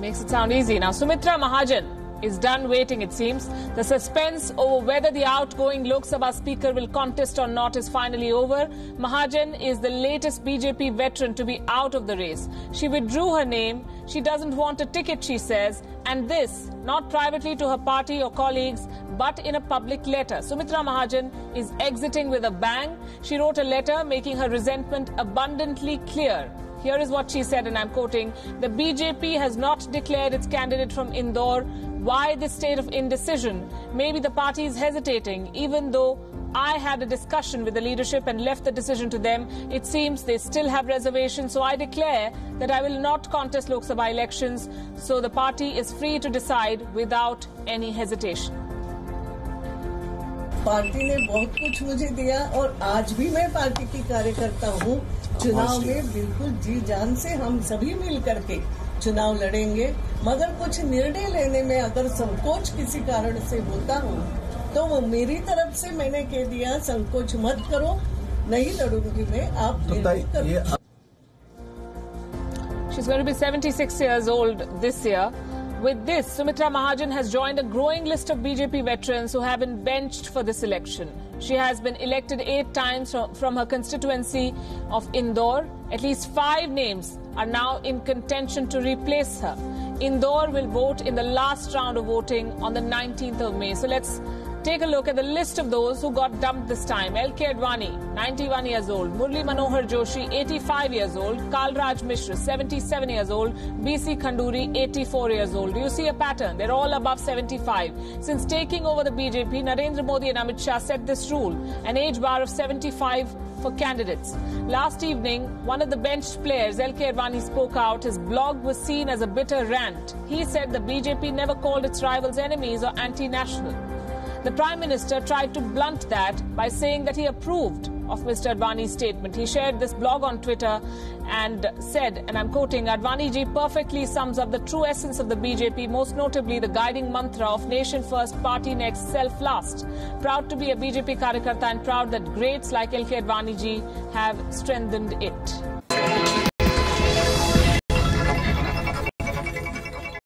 Makes it sound easy. Now, Sumitra Mahajan is done waiting, it seems. The suspense over whether the outgoing Lok Sabha Speaker will contest or not is finally over. Mahajan is the latest BJP veteran to be out of the race. She withdrew her name. She doesn't want a ticket, she says, and this not privately to her party or colleagues, but in a public letter. Sumitra Mahajan is exiting with a bang. She wrote a letter making her resentment abundantly clear. Here is what she said, and I'm quoting The BJP has not declared its candidate from Indore. Why this state of indecision? Maybe the party is hesitating, even though I had a discussion with the leadership and left the decision to them. It seems they still have reservations, so I declare that I will not contest Lok Sabha elections. So the party is free to decide without any hesitation. Party ने बहुत कुछ मुझे दिया और आज भी मैं party की कार्यकर्ता हूँ। चुनाव में बिल्कुल जी जान से हम सभी मिल करके चुनाव लड़ेंगे। मगर कुछ निर्णय लेने में अगर संकोच किसी कारण से होता हो तो वो मेरी तरफ़ से मैंने कह दिया संकोच मत करो नहीं लड़ूँगी मैं आप निर्णय करो। She's going to be 76 years old this year. With this, Sumitra Mahajan has joined a growing list of BJP veterans who have been benched for this election. She has been elected eight times from her constituency of Indore. At least five names are now in contention to replace her. Indore will vote in the last round of voting on the 19th of May. So let's Take a look at the list of those who got dumped this time. L.K. Advani, 91 years old. Murli Manohar Joshi, 85 years old. Kalraj Mishra, 77 years old. B.C. Khanduri, 84 years old. Do you see a pattern? They're all above 75. Since taking over the BJP, Narendra Modi and Amit Shah set this rule, an age bar of 75 for candidates. Last evening, one of the benched players, L.K. Advani, spoke out. His blog was seen as a bitter rant. He said the BJP never called its rivals enemies or anti-national. The Prime Minister tried to blunt that by saying that he approved of Mr. Advani's statement. He shared this blog on Twitter and said, and I'm quoting, Advani ji perfectly sums up the true essence of the BJP, most notably the guiding mantra of nation first, party next, self last. Proud to be a BJP Karyakarta and proud that greats like LK Advani ji have strengthened it.